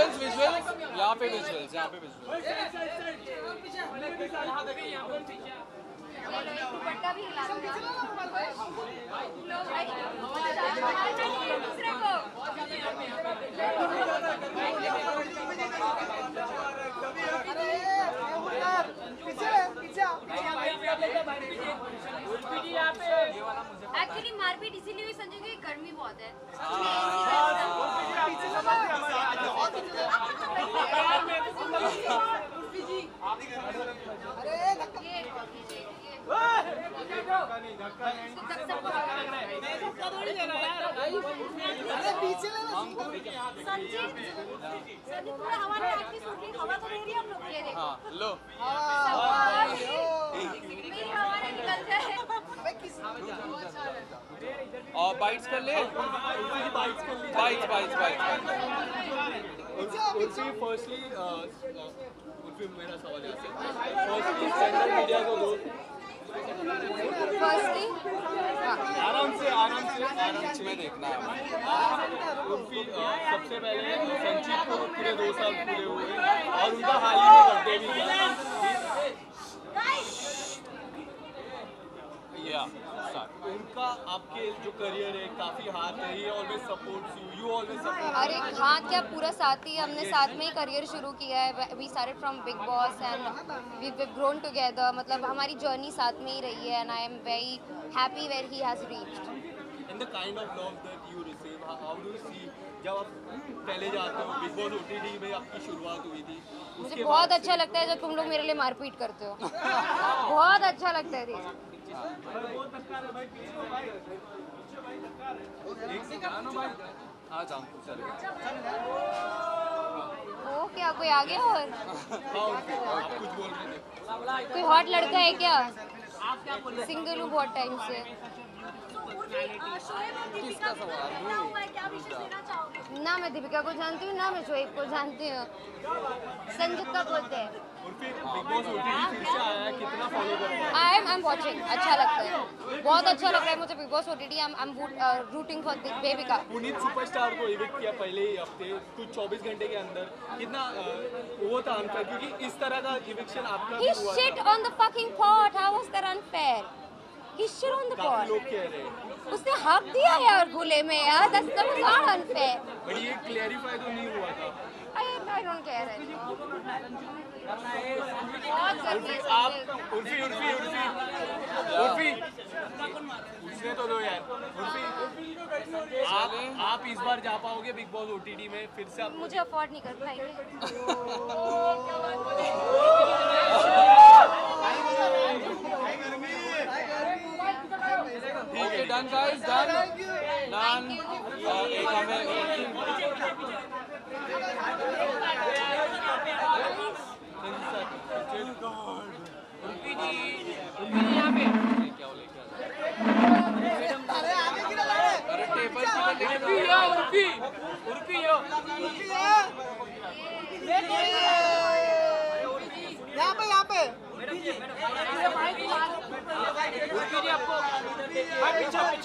Visuals visuals यहाँ पे visuals यहाँ पे विजुअल्स दुपट्टा भी हिला दो लो भाई दूसरे को एक्चुअली मारपीट इसीलिए हुई संजय की गर्मी बहुत है ये ये संजय थोड़ा हवा में आके सूट रही हवा तो दे रही हम लोग ये देखो हाँ लो। मेरी हवा निकल जाए और बाइट्स कर ले bites bites bites Urfi firstly मेरा सवाल है फर्स्टली सेंट्रल मीडिया को दो फर्स्टली आराम से आराम से आराम से देखना है। सबसे पहले संचित को पूरे दो साल पूरे हुए और उनका हाल ही में बर्थडे भी था या उनका आपके जो करियर है काफ़ी हाथ है ही always supports you you always support अरे हाँ क्या पूरा साथ ही हमने साथ में ही करियर शुरू किया है we started from Bigg Boss and we grown together मतलब हमारी जर्नी साथ में ही रही है and I am very happy where he has reached and the kind of love that you receive how do you see जब आप पहले जाते हो बिग बॉस ओटीटी में आपकी शुरुआत हुई थी मुझे बहुत अच्छा लगता है जब तुम लोग मेरे लिए मारपीट करते हो। बहुत अच्छा लगता है हाँ क्या, कोई आ गया और कोई हॉट लड़का है क्या? सिंगल हूँ बहुत टाइम से। ना मैं दीपिका को जानती हूँ, ना मैं शोएब को जानती हूँ। संजीत का बोलते हैं? I am I am watching अच्छा लगता है। बहुत अच्छा लग रहा है मुझे Bigg Boss OTT I am rooting for baby का। पुनीत सुपरस्टार को इविक्ट किया पहले ही हफ़्ते कुछ 24 घंटे के अंदर। कितना वो था अनफेयर क्योंकि इस तरह का इविक्शन आपका ही shit on the fucking pot how was that How उसने हक दिया यार गुले में यार was not unfair. बट ये क्लेरिफाई तो नहीं हुआ था। don't care. बहुत है? आप उर्फी उर्फी उर्फी उर्फी पूछने तो दो यार। उर्फी आप आप इस बार जा पाओगे बिग बॉस ओटीटी में फिर से आप मुझे अफोर्ड नहीं कर पाएँगे। okay done guys done done और एक हमें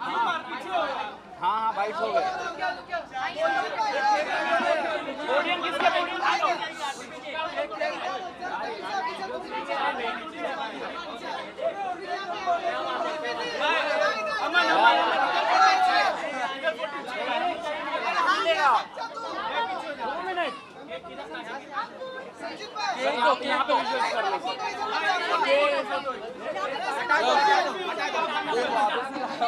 हाँ हाँ बाइट हो गए। विजुअल्स कर लो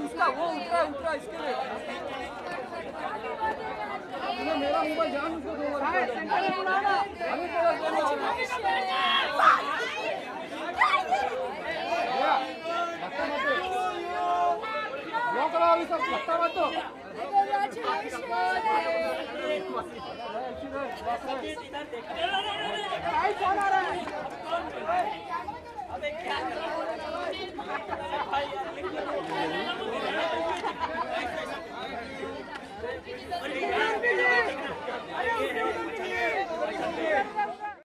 नीचे रख दो ना केक के विजुअल्स नहीं आएँगे हाँ, नीचे हो गया। इसके लिए मेरा मोबाइल जान उसको दो सेंटर बुलाना अभी तेरा भैया धक्का मत दो करो अभी सब धक्का मत दो अरे